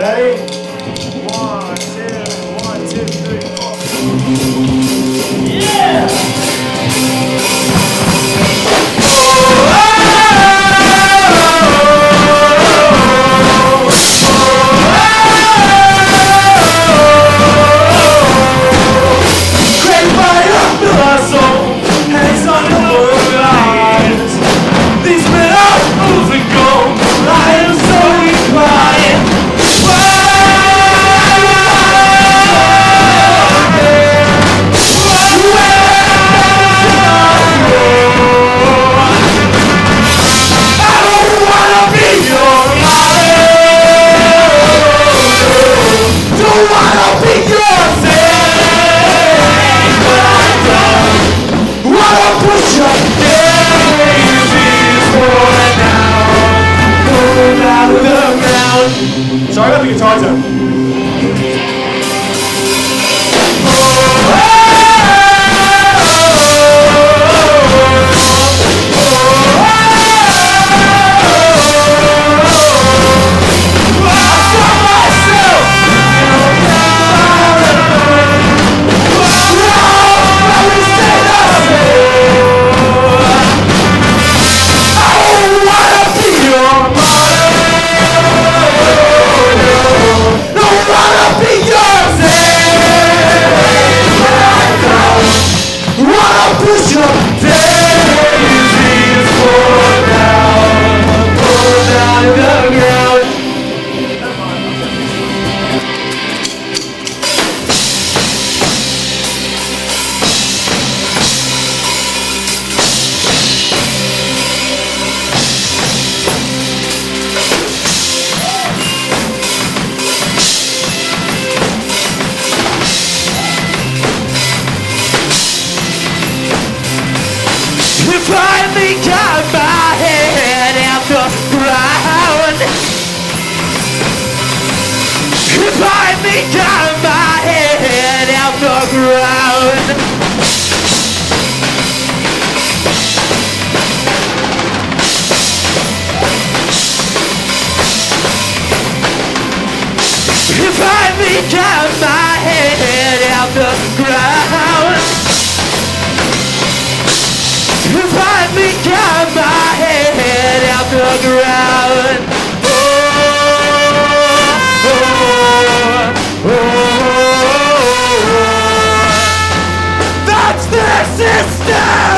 Ready? guitar tone. I think got my head out the ground. I think got my head out the ground. Oh, oh, oh, That's the system